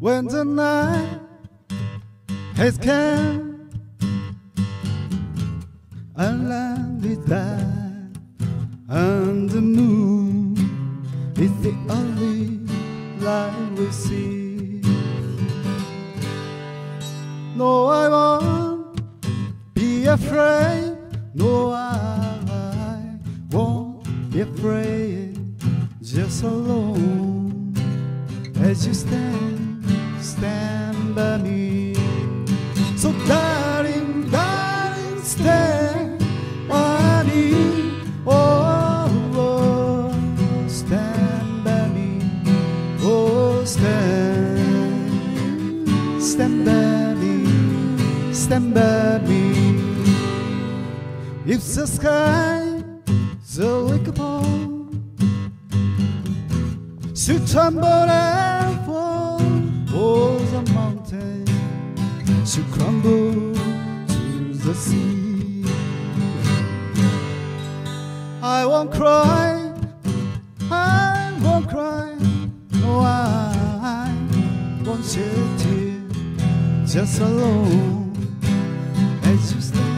when the night has come and land is dark and the moon is the only light we see. No, I won't be afraid. No, I won't be afraid. Just alone as you stand, stand by me. So, darling, darling, stand by me. Oh, oh, stand by me. Oh, stand, stand by me, stand by me. If the sky so a ball should tremble and fall, or the mountain should crumble to the sea. I won't cry, I won't cry, no, I won't shed tears, just alone as you stand,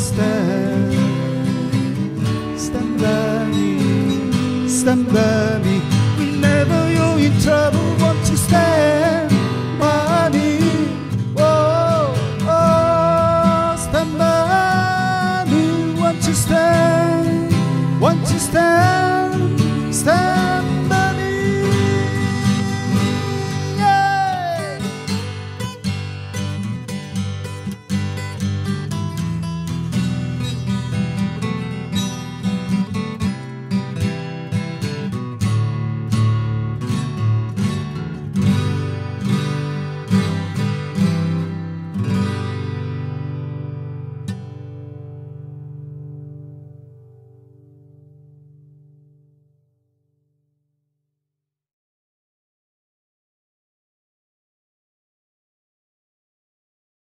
Stand, stand by me, stand by me. Whenever you're in trouble, won't you stand by me? Oh, oh, stand by me. Won't you stand? Won't you stand?